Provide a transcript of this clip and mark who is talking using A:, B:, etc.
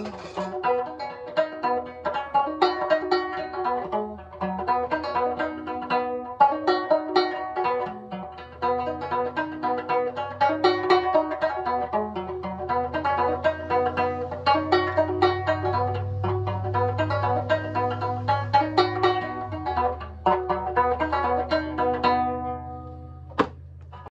A: 嗯